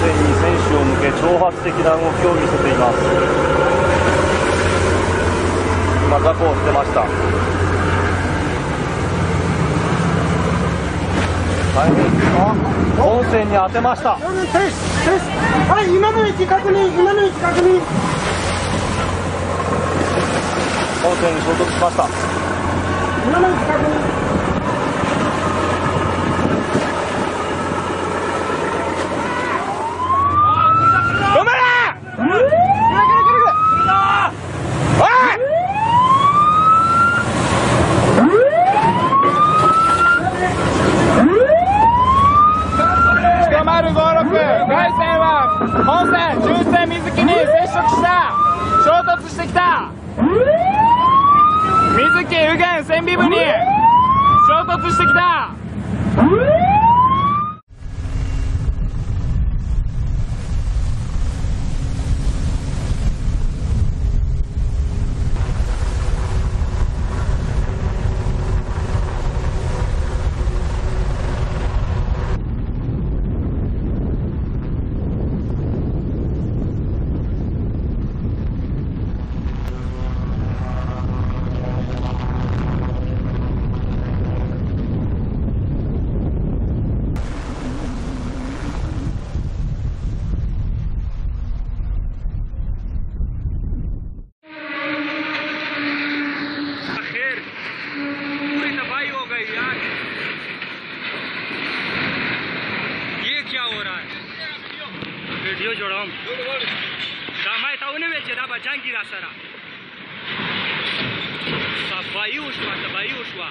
線に選手を向け挑発的な動きを見せています。今てました。大変本線に当てました。はい今の位置確認今の位置確認。本線に衝突しました。今の位置確認 R56 外線は本線中線水木に接触した衝突してきた。水木右舷線尾部に衝突してきた。पूरी सफ़ाई हो गई यार। ये क्या हो रहा है? वीडियो जोड़ा हम दामाई था उन्हें बेचे था बचा गिरा सारा सफ़ाई उशवा सफ़ाई उशवा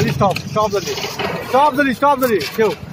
ali, stop, stop dali. Stop dali, stop dali, deu.